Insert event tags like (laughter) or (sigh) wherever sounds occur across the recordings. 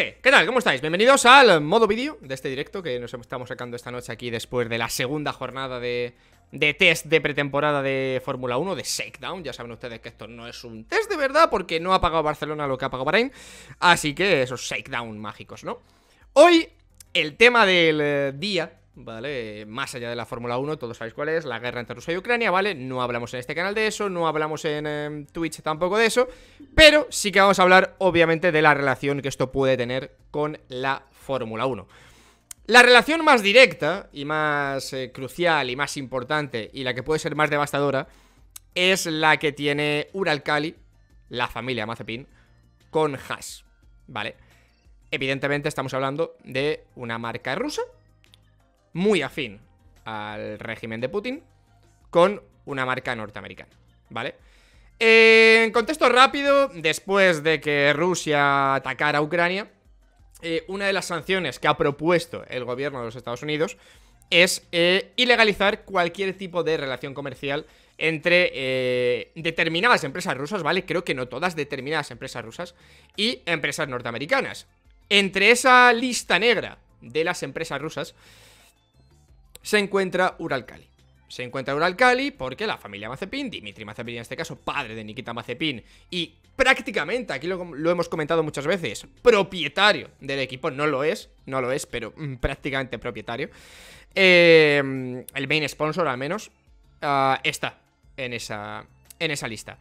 ¿qué tal? ¿Cómo estáis? Bienvenidos al modo vídeo de este directo que nos estamos sacando esta noche aquí después de la segunda jornada de, de test de pretemporada de Fórmula 1, de Shakedown. Ya saben ustedes que esto no es un test de verdad porque no ha pagado Barcelona lo que ha pagado Bahrein. Así que esos Shakedown mágicos, ¿no? Hoy, el tema del eh, día ¿vale? Más allá de la Fórmula 1, todos sabéis cuál es, la guerra entre Rusia y Ucrania, ¿vale? No hablamos en este canal de eso, no hablamos en em, Twitch tampoco de eso, pero sí que vamos a hablar, obviamente, de la relación que esto puede tener con la Fórmula 1. La relación más directa y más eh, crucial y más importante y la que puede ser más devastadora es la que tiene Uralkali, la familia Mazepin, con Haas, ¿vale? Evidentemente estamos hablando de una marca rusa muy afín al régimen de Putin con una marca norteamericana, ¿vale? En contexto rápido, después de que Rusia atacara a Ucrania, eh, una de las sanciones que ha propuesto el gobierno de los Estados Unidos es eh, ilegalizar cualquier tipo de relación comercial entre eh, determinadas empresas rusas, ¿vale? Creo que no todas, determinadas empresas rusas y empresas norteamericanas. Entre esa lista negra de las empresas rusas se encuentra Uralkali. Se encuentra Uralkali porque la familia Mazepin, Dimitri Mazepin en este caso, padre de Nikita Mazepin, y prácticamente, aquí lo, hemos comentado muchas veces, propietario del equipo, no lo es, no lo es, pero mm, prácticamente propietario, eh, el main sponsor al menos, ah, está en esa, en esa lista.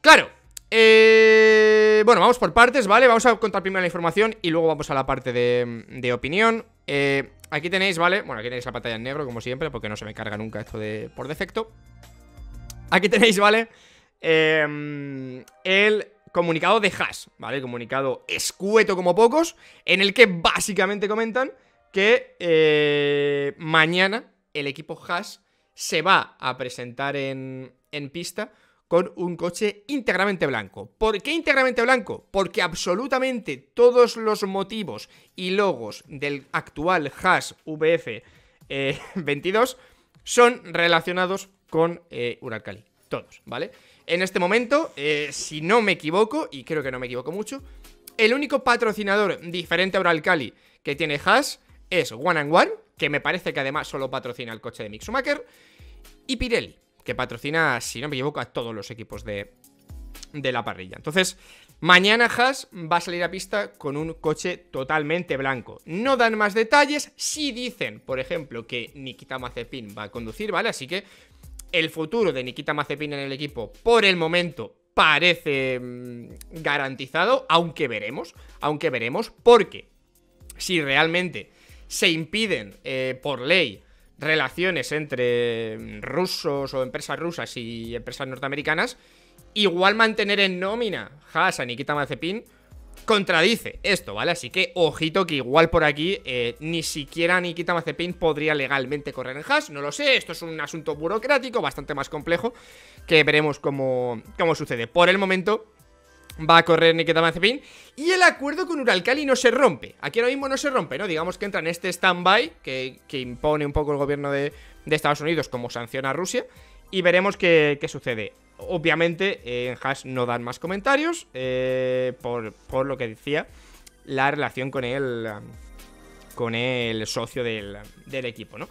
Claro, eh, bueno, vamos por partes, ¿vale? Vamos a contar primero la información y luego vamos a la parte de, de opinión. Eh, Aquí tenéis, ¿vale? Bueno, aquí tenéis la pantalla en negro, como siempre, porque no se me carga nunca esto de por defecto. Aquí tenéis, ¿vale? Em, el comunicado de Haas, ¿vale? comunicado escueto como pocos, en el que básicamente comentan que eh, mañana el equipo Haas se va a presentar en, en pista con un coche íntegramente blanco. ¿Por qué íntegramente blanco? Porque absolutamente todos los motivos y logos del actual Haas VF 22 eh, (laughs) son relacionados con eh, Uralkali. Todos, ¿vale? En este momento, eh, si no me equivoco, y creo que no me equivoco mucho, el único patrocinador diferente a Uralkali que tiene Haas es One and One, que me parece que además solo patrocina el coche de Mick Schumacher, y Pirelli que patrocina, si no me equivoco, a todos los equipos de, de la parrilla. Entonces, mañana Haas va a salir a pista con un coche totalmente blanco. No dan más detalles, sí dicen, por ejemplo, que Nikita Mazepin va a conducir, ¿vale? Así que el futuro de Nikita Mazepin en el equipo, por el momento, parece mm, garantizado, aunque veremos, aunque veremos, porque si realmente se impiden eh, por ley relaciones entre rusos o empresas rusas y empresas norteamericanas, igual mantener en nómina Haas a Nikita Mazepin contradice esto, ¿vale? Así que ojito que igual por aquí eh, ni siquiera Nikita Mazepin podría legalmente correr en Haas, no lo sé, esto es un asunto burocrático bastante más complejo que veremos cómo, cómo sucede. Por el momento va a correr Nikita Mazepin y el acuerdo con Uralkali no se rompe. Aquí ahora mismo no se rompe, ¿no? Digamos que entra en este stand-by que, impone un poco el gobierno de, Estados Unidos como sanción a Rusia y veremos qué, sucede. Obviamente en Haas no dan más comentarios eh, por, por, lo que decía la relación con el, con el socio del, del equipo, ¿no?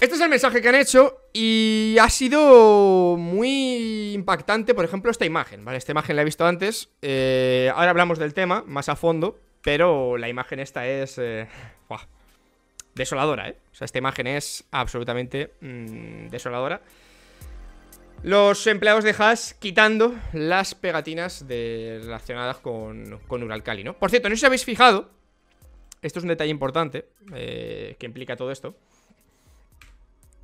Este es el mensaje que han hecho y ha sido muy impactante, por ejemplo, esta imagen, ¿vale? Esta imagen la he visto antes, eh, ahora hablamos del tema más a fondo, pero la imagen esta es... Eh, (laughs) desoladora, ¿eh? O sea, esta imagen es absolutamente mm, desoladora. Los empleados de Haas quitando las pegatinas relacionadas con, con Uralcali, ¿no? Por cierto, no sé si habéis fijado, esto es un detalle importante eh, que implica todo esto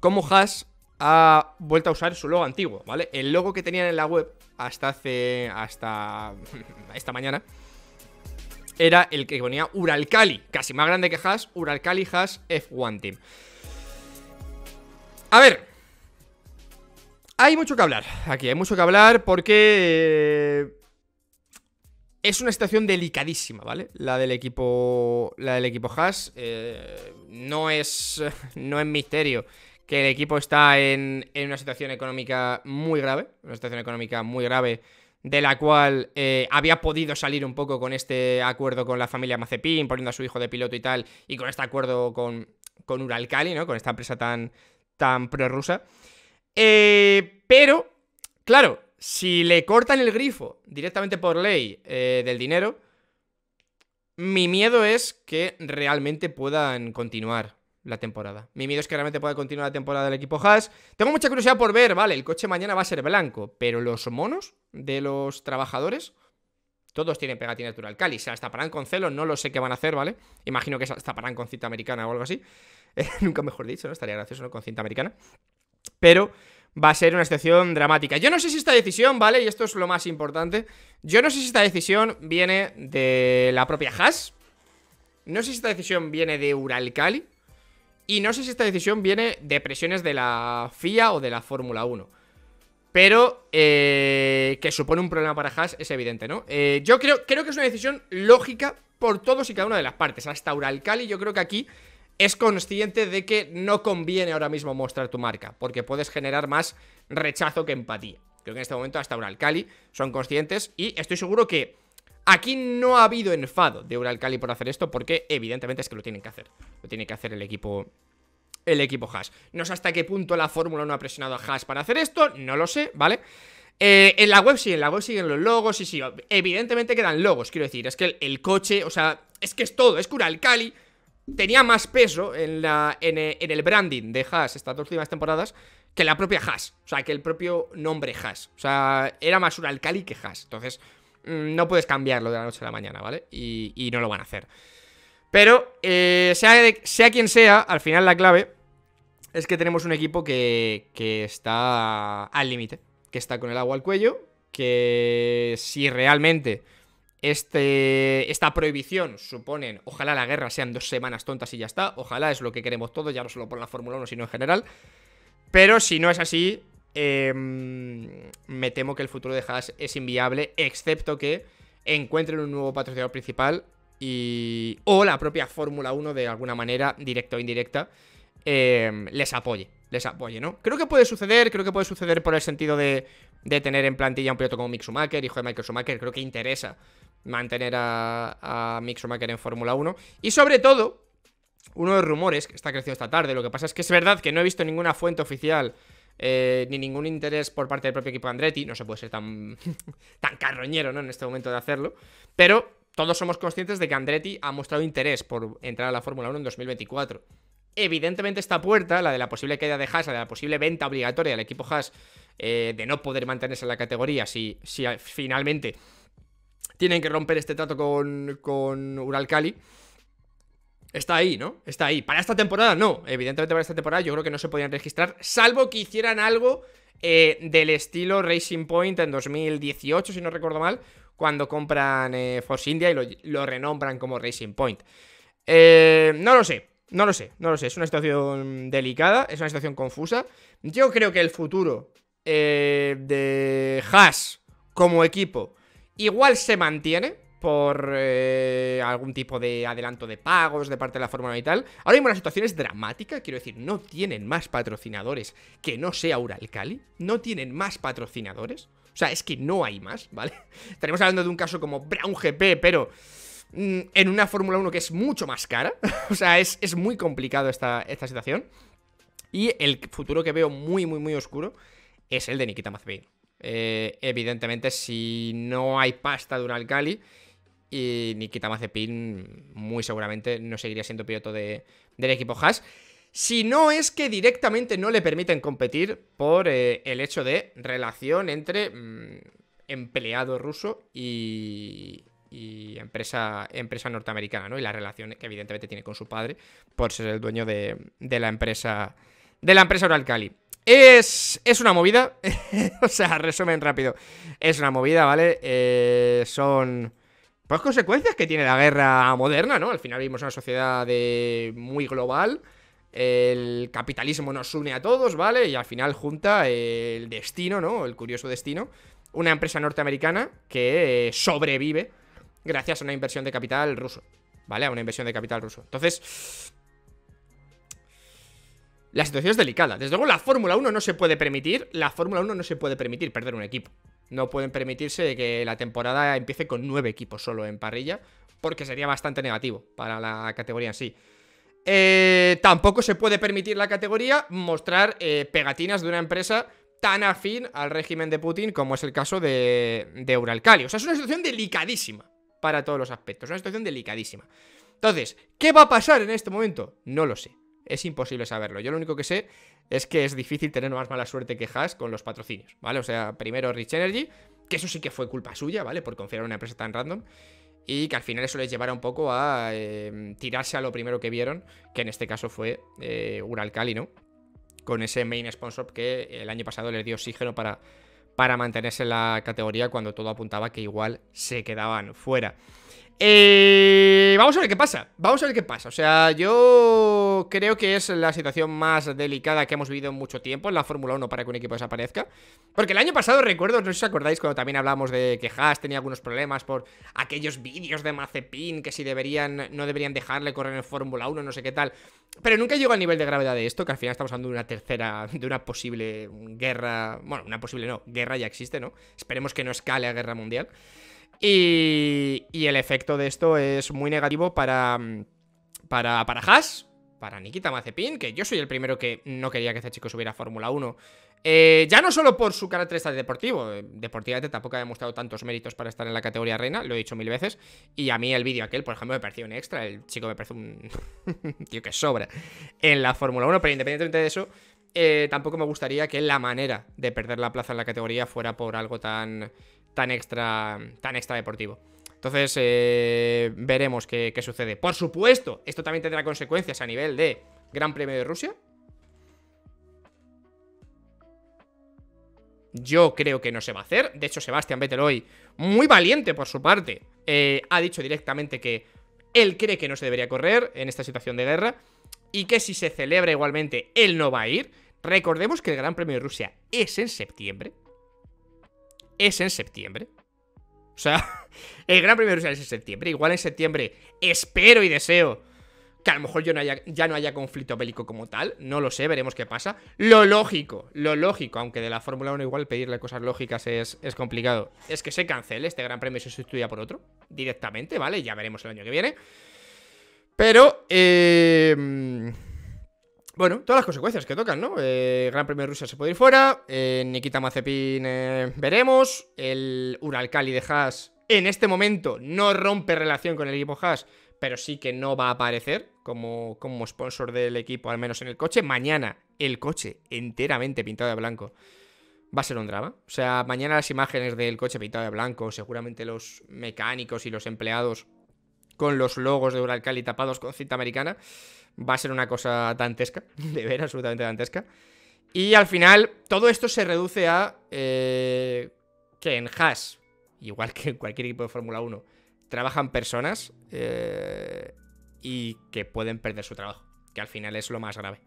cómo Haas ha vuelto a usar su logo antiguo, ¿vale? El logo que tenían en la web hasta hace. hasta. (laughs) esta mañana. Era el que ponía Uralkali, casi más grande que Haas, Uralkali Haas F1 Team. A ver. Hay mucho que hablar. Aquí hay mucho que hablar porque. Es una situación delicadísima, ¿vale? La del equipo. La del equipo Haas. Eh, no es. (laughs) No es misterio que el equipo está en, una situación económica muy grave, una situación económica muy grave de la cual eh, había podido salir un poco con este acuerdo con la familia Mazepin, poniendo a su hijo de piloto y tal, y con este acuerdo con, con Uralkali, ¿no? Con esta empresa tan, tan prorrusa. Eh, pero, claro, si le cortan el grifo directamente por ley eh, del dinero, mi miedo es que realmente puedan continuar la temporada. Mi miedo es que realmente pueda continuar la temporada del equipo Haas. Tengo mucha curiosidad por ver, vale, el coche mañana va a ser blanco, pero los monos de los trabajadores, todos tienen pegatina natural Cali. Se las taparán con celo, no lo sé qué van a hacer, ¿vale? Imagino que se las con cinta americana o algo así. (laughs) nunca mejor dicho, ¿no? Estaría gracioso, ¿no? Con cinta americana. Pero va a ser una situación dramática. Yo no sé si esta decisión, ¿vale? Y esto es lo más importante. Yo no sé si esta decisión viene de la propia Haas. No sé si esta decisión viene de Uralcali. Y no sé si esta decisión viene de presiones de la FIA o de la Fórmula 1. Pero eh, que supone un problema para Haas es evidente, ¿no? Eh, yo creo, creo que es una decisión lógica por todos y cada una de las partes. Hasta Uralcali yo creo que aquí es consciente de que no conviene ahora mismo mostrar tu marca, porque puedes generar más rechazo que empatía. Creo que en este momento hasta Uralcali son conscientes y estoy seguro que aquí no ha habido enfado de Uralcali por hacer esto, porque evidentemente es que lo tienen que hacer. Lo tiene que hacer el equipo el equipo Haas. No sé hasta qué punto la Fórmula no ha presionado a Haas para hacer esto, no lo sé, ¿vale? Eh, en la web sí, en la web siguen los logos, y sí, evidentemente quedan logos, quiero decir, es que el, coche, o sea, es que es todo, es que Uralcali tenía más peso en, la, en, eh, el branding de Haas estas dos últimas temporadas que la propia Haas. O sea, que el propio nombre Haas. O sea, era más Uralcali que Haas. Entonces, no puedes cambiarlo de la noche a la mañana, ¿vale? Y, no lo van a hacer. Pero, eh, sea, sea quien sea, al final la clave es que tenemos un equipo que, que está al límite. Que está con el agua al cuello. Que si realmente este, esta prohibición suponen, ojalá la guerra sean dos semanas tontas y ya está, ojalá es lo que queremos todos, ya no solo por la Fórmula 1, sino en general. Pero si no es así, em, me temo que el futuro de Haas es inviable, excepto que encuentren un nuevo patrocinador principal y o la propia Fórmula 1 de alguna manera, directa o indirecta, em, les apoye, les apoye, ¿no? Creo que puede suceder, creo que puede suceder por el sentido de, de tener en plantilla un piloto como Mick Schumacher, hijo de Michael Schumacher, creo que interesa mantener a, a Mick Schumacher en Fórmula 1. Y sobre todo, uno de los rumores que está creciendo esta tarde, lo que pasa es que es verdad que no he visto ninguna fuente oficial eh, ni ningún interés por parte del propio equipo Andretti, no se puede ser tan, (laughs) tan carroñero ¿no? en este momento de hacerlo, pero todos somos conscientes de que Andretti ha mostrado interés por entrar a la Fórmula 1 en 2024. Evidentemente esta puerta, la de la posible caída de Haas, la de la posible venta obligatoria del equipo Haas, eh, de no poder mantenerse en la categoría si, si finalmente tienen que romper este trato con, con Uralcali. Está ahí, ¿no? Está ahí. Para esta temporada no. Evidentemente para esta temporada yo creo que no se podían registrar, salvo que hicieran algo eh, del estilo Racing Point en 2018, si no recuerdo mal, cuando compran eh, Force India y lo, renombran como Racing Point. Eh, no lo sé, no lo sé, no lo sé. Es una situación delicada, es una situación confusa. Yo creo que el futuro de Haas como equipo Igual se mantiene por eh, algún tipo de adelanto de pagos de parte de la Fórmula y tal. Ahora mismo la situación es dramática, quiero decir, no tienen más patrocinadores que no sea Uralcali, no tienen más patrocinadores, o sea, es que no hay más, ¿vale? (laughs) Estaremos hablando de un caso como Brown GP, pero mm, en una Fórmula 1 que es mucho más cara, (laughs) o sea, es, muy complicado esta, esta situación. Y el futuro que veo muy, muy, muy oscuro es el de Nikita Mazepin. Eh, evidentemente, si no hay pasta de un Alcali, y Nikita Mazepin muy seguramente no seguiría siendo piloto de, del equipo Haas. Si no es que directamente no le permiten competir por eh, el hecho de relación entre mm, empleado ruso y, empresa, empresa norteamericana, ¿no? Y la relación que evidentemente tiene con su padre por ser el dueño de, de la empresa de la empresa Uralcali. Es, es una movida, (laughs) o sea, resumen rápido, es una movida, ¿vale? Eh, son, pues, consecuencias que tiene la guerra moderna, ¿no? Al final vivimos una sociedad muy global, el capitalismo nos une a todos, ¿vale? Y al final junta el destino, ¿no? El curioso destino, una empresa norteamericana que sobrevive gracias a una inversión de capital ruso, ¿vale? A una inversión de capital ruso. Entonces, la situación es delicada. Desde luego la Fórmula 1 no se puede permitir, la Fórmula 1 no se puede permitir perder un equipo. No pueden permitirse que la temporada empiece con nueve equipos solo en parrilla, porque sería bastante negativo para la categoría en sí. Eh, tampoco se puede permitir la categoría mostrar eh, pegatinas de una empresa tan afín al régimen de Putin como es el caso de, de Uralcali. O sea, es una situación delicadísima para todos los aspectos, una situación delicadísima. Entonces, ¿qué va a pasar en este momento? No lo sé. Es imposible saberlo. Yo lo único que sé es que es difícil tener más mala suerte que Haas con los patrocinios, ¿vale? O sea, primero Rich Energy, que eso sí que fue culpa suya, ¿vale? Por confiar en una empresa tan random. Y que al final eso les llevara un poco a eh, tirarse a lo primero que vieron, que en este caso fue eh, Uralcali, ¿no? Con ese main sponsor que el año pasado les dio oxígeno para, para mantenerse en la categoría cuando todo apuntaba que igual se quedaban fuera. Eh, vamos a ver qué pasa. Vamos a ver qué pasa. O sea, yo creo que es la situación más delicada que hemos vivido en mucho tiempo en la Fórmula 1 para que un equipo desaparezca. Porque el año pasado, recuerdo, no sé si os acordáis cuando también hablamos de que Haas tenía algunos problemas por aquellos vídeos de Mazepin, que si deberían, no deberían dejarle correr en Fórmula 1, no sé qué tal. Pero nunca llegó al nivel de gravedad de esto, que al final estamos hablando de una tercera, de una posible guerra. Bueno, una posible no, guerra ya existe, ¿no? Esperemos que no escale a guerra mundial. Y, el efecto de esto es muy negativo para, para, para Haas, para Nikita Mazepin, que yo soy el primero que no quería que este chico subiera a Fórmula 1. Eh, ya no solo por su carácter deportivo, eh, deportivamente tampoco ha demostrado tantos méritos para estar en la categoría reina, lo he dicho mil veces. Y a mí el vídeo aquel, por ejemplo, me pareció un extra. El chico me parece un (laughs) tío que sobra en la Fórmula 1, pero independientemente de eso, eh, tampoco me gustaría que la manera de perder la plaza en la categoría fuera por algo tan tan extra, tan extra deportivo. Entonces, eh, veremos qué, sucede. Por supuesto, esto también tendrá consecuencias a nivel de Gran Premio de Rusia. Yo creo que no se va a hacer. De hecho, Sebastián Vettel hoy, muy valiente por su parte, eh, ha dicho directamente que él cree que no se debería correr en esta situación de guerra y que si se celebra igualmente, él no va a ir. Recordemos que el Gran Premio de Rusia es en septiembre es en septiembre. O sea, (laughs) el Gran Premio de Rusia es en septiembre. Igual en septiembre espero y deseo que a lo mejor ya no haya conflicto bélico como tal. No lo sé, veremos qué pasa. Lo lógico, lo lógico, aunque de la Fórmula 1 igual pedirle cosas lógicas es, es, complicado, es que se cancele este Gran Premio y se sustituya por otro directamente, ¿vale? Ya veremos el año que viene. Pero, eh... Bueno, todas las consecuencias que tocan, ¿no? Eh, Gran Premio de Rusia se puede ir fuera. Eh, Nikita Mazepin eh, veremos. El Uralcali de Haas en este momento no rompe relación con el equipo Haas, pero sí que no va a aparecer como, como sponsor del equipo, al menos en el coche. Mañana el coche enteramente pintado de blanco va a ser un drama. O sea, mañana las imágenes del coche pintado de blanco, seguramente los mecánicos y los empleados con los logos de Uralcali tapados con cinta americana va a ser una cosa dantesca, (laughs) de ver, absolutamente dantesca. Y al final, todo esto se reduce a eh, que en Haas, igual que en cualquier equipo de Fórmula 1, trabajan personas eh, y que pueden perder su trabajo. Que al final es lo más grave.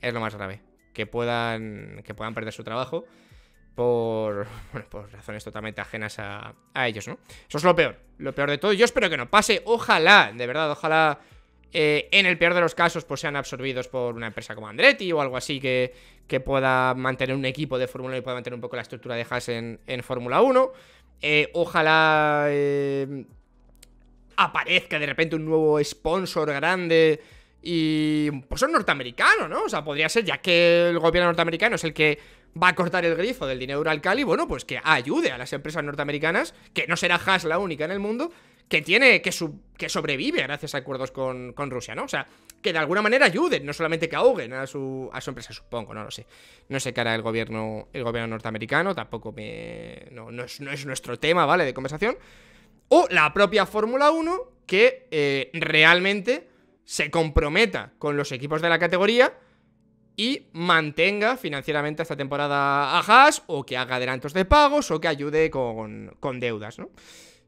Es lo más grave. Que puedan, que puedan perder su trabajo (laughs) por, razones totalmente ajenas a, ellos, ¿no? Eso es lo peor. Lo peor de todo. Yo espero que no pase. Ojalá, de verdad, ojalá eh, en el peor de los casos, pues sean absorbidos por una empresa como Andretti o algo así que, que pueda mantener un equipo de Fórmula 1 y pueda mantener un poco la estructura de Haas en, Fórmula 1. Eh, ojalá eh, aparezca de repente un nuevo sponsor grande y pues son norteamericanos, ¿no? O sea, podría ser, ya que el gobierno norteamericano es el que va a cortar el grifo del dinero Uralcali, bueno, pues que ayude a las empresas norteamericanas, que no será Haas la única en el mundo, que tiene, que, que sobrevive gracias a acuerdos con, Rusia, ¿no? O sea, que de alguna manera ayuden, no solamente que ahoguen a su, a su empresa, supongo, no lo sé. No sé qué hará el gobierno, el gobierno norteamericano, tampoco me... No, es, nuestro tema, ¿vale? De conversación. O la propia Fórmula 1, que eh, realmente se comprometa con los equipos de la categoría y mantenga financieramente esta temporada a Haas, o que haga adelantos de pagos, o que ayude con, con deudas, ¿no?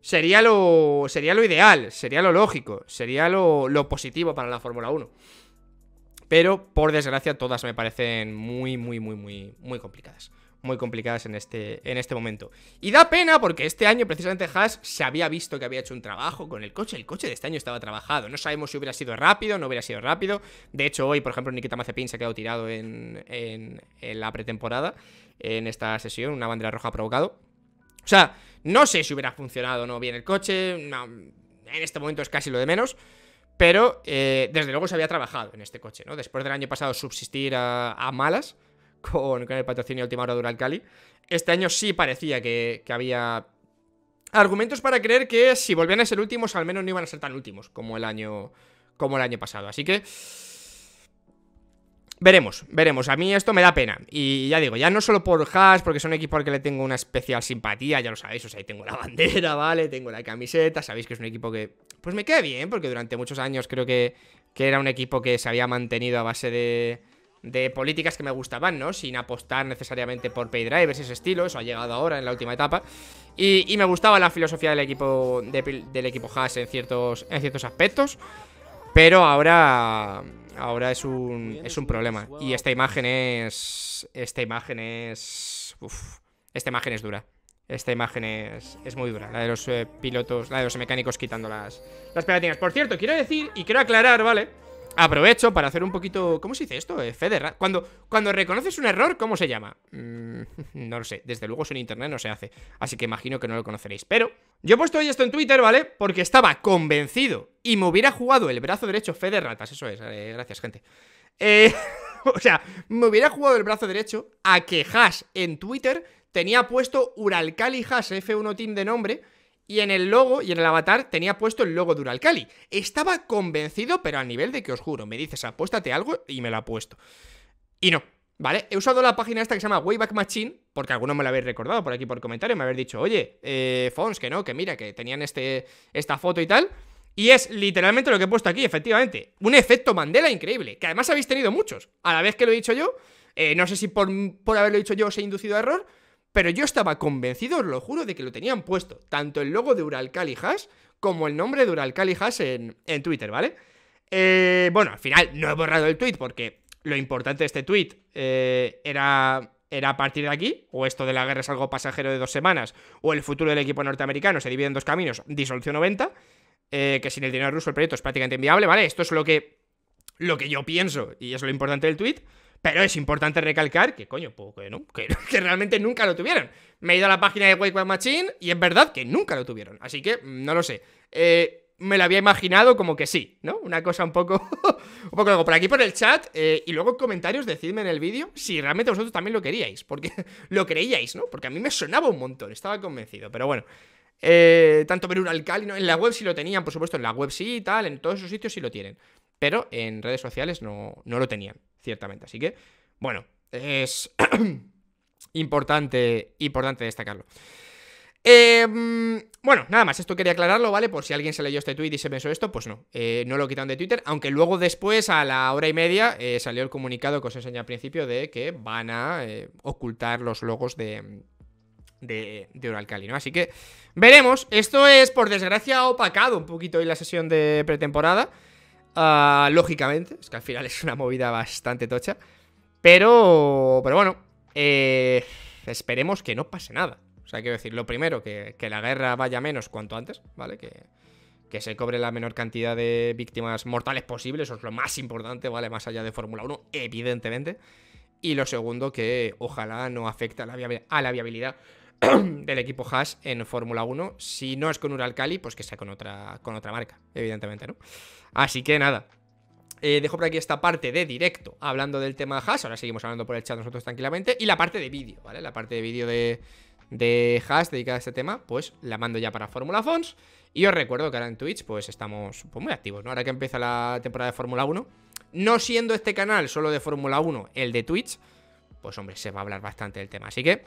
sería lo, sería lo ideal, sería lo lógico, sería lo, positivo para la Fórmula 1. Pero, por desgracia, todas me parecen muy, muy, muy, muy, muy complicadas. Muy complicadas en este, en este momento. Y da pena porque este año, precisamente, Haas se había visto que había hecho un trabajo con el coche. El coche de este año estaba trabajado. No sabemos si hubiera sido rápido, no hubiera sido rápido. De hecho, hoy, por ejemplo, Nikita Mazepin se ha quedado tirado en, en, la pretemporada, en esta sesión, una bandera roja ha provocado. O sea, no sé si hubiera funcionado o no bien el coche, en este momento es casi lo de menos, pero eh, desde luego se había trabajado en este coche, ¿no? Después del año pasado subsistir a, malas con, el patrocinio Última Hora Dural Cali, este año sí parecía que, que había argumentos para creer que si volvían a ser últimos, al menos no iban a ser tan últimos como el año, como el año pasado. Así que Veremos, veremos. A mí esto me da pena. Y ya digo, ya no solo por Haas, porque es un equipo al que le tengo una especial simpatía, ya lo sabéis. O sea, ahí tengo la (laughs) bandera, ¿vale? Tengo la camiseta. Sabéis que es un equipo que, pues me queda bien, porque durante muchos años creo que, que era un equipo que se había mantenido a base de, de políticas que me gustaban, ¿no? Sin apostar necesariamente por pay drivers y ese estilo. Eso ha llegado ahora en la última etapa. Y, me gustaba la filosofía del equipo, del equipo Haas en ciertos, en ciertos aspectos. Pero ahora Ahora es un, es un problema. Y esta imagen es... Esta imagen es... Esta imagen es dura. Esta imagen es, es muy dura. La de los eh, pilotos, la de los mecánicos quitando las, las pegatinas. Por cierto, quiero decir y quiero aclarar, ¿vale? Aprovecho para hacer un poquito... ¿Cómo se dice esto? Eh, Cuando, cuando reconoces un error, ¿cómo se llama? Mm, (laughs) no lo sé. Desde luego, en internet no se hace. Así que imagino que no lo conoceréis. Pero yo he puesto hoy esto en Twitter, ¿vale? Porque estaba convencido y me hubiera jugado el brazo derecho Fede Ratas. Eso es. Eh, gracias, gente. Eh, (laughs) o sea, me hubiera jugado el brazo derecho a que Hash en Twitter tenía puesto Uralcali Hash F1 Team de nombre y en el logo y en el avatar tenía puesto el logo de Uralcali. Estaba convencido, pero al nivel de que os juro, me dices apuéstate algo y me lo ha puesto. Y no, ¿vale? He usado la página esta que se llama Wayback Machine, porque alguno me la habéis recordado por aquí por comentario, me habéis dicho, oye, eh, Fons, que no, que mira, que tenían este, esta foto y tal. Y es literalmente lo que he puesto aquí, efectivamente. Un efecto Mandela increíble, que además habéis tenido muchos. A la vez que lo he dicho yo, eh, no sé si por, por haberlo dicho yo os he inducido a error, pero yo estaba convencido, os lo juro, de que lo tenían puesto tanto el logo de Uralcali Hash como el nombre de Uralcali Hash en, en Twitter, ¿vale? Eh, bueno, al final no he borrado el tweet porque lo importante de este tweet eh, era, era a partir de aquí, o esto de la guerra es algo pasajero de dos semanas, o el futuro del equipo norteamericano se divide en dos caminos, disolución 90, eh, que sin el dinero ruso el proyecto es prácticamente inviable, ¿vale? Esto es lo que, lo que yo pienso y es lo importante del tweet. Pero es importante recalcar que, coño, pues, que, no, (laughs) que, realmente nunca lo tuvieron. Me he ido a la página de Wake Machine y es verdad que nunca lo tuvieron. Así que, mm, no lo sé. Eh, me lo había imaginado como que sí, ¿no? Una cosa un poco... (laughs) un poco luego por aquí por el chat eh, y luego en comentarios decidme en el vídeo si realmente vosotros también lo queríais. Porque (laughs) lo creíais, ¿no? Porque a mí me sonaba un montón, estaba convencido. Pero bueno, eh, tanto Perú Alcali, ¿no? En la web sí lo tenían, por supuesto, en la web sí y tal, en todos esos sitios sí lo tienen. Pero en redes sociales no, no lo tenían ciertamente. Así que, bueno, es (clears throat) importante, importante destacarlo. Em, bueno, nada más, esto quería aclararlo, ¿vale? Por si alguien se leyó este tweet y se pensó esto, pues no, eh, no lo quitan de Twitter, aunque luego después, a la hora y media, eh, salió el comunicado que os enseñé al principio de que van a eh, ocultar los logos de, de, de Uralcali, ¿no? Así que veremos, esto es, por desgracia, opacado un poquito hoy la sesión de pretemporada, Ah, lógicamente, es que al final (laughs) es una movida bastante tocha. Pero, pero bueno, eh, esperemos que no pase nada. O sea, quiero decir, lo primero, que, la guerra vaya menos cuanto antes, ¿vale? Que, que se cobre la menor cantidad de víctimas mortales posibles, eso es lo más importante, ¿vale? Más allá de Fórmula 1, evidentemente. Y lo segundo, que ojalá no afecte a la, a la viabilidad (clears throat) del equipo Haas en Fórmula 1. Si no es con Uralcali, pues que sea con otra, con otra marca, evidentemente, ¿no? Así que nada. Eh, dejo por aquí esta parte de directo hablando del tema Haas. Ahora seguimos hablando por el chat nosotros tranquilamente. Y la parte de vídeo, ¿vale? La parte de vídeo de, de Haas dedicada a este tema, pues la mando ya para Fórmula Fons. Y os recuerdo que ahora en Twitch, pues estamos pues, muy activos, ¿no? Ahora que empieza la temporada de Fórmula 1. No siendo este canal solo de Fórmula 1 el de Twitch, pues hombre, se va a hablar bastante del tema. Así que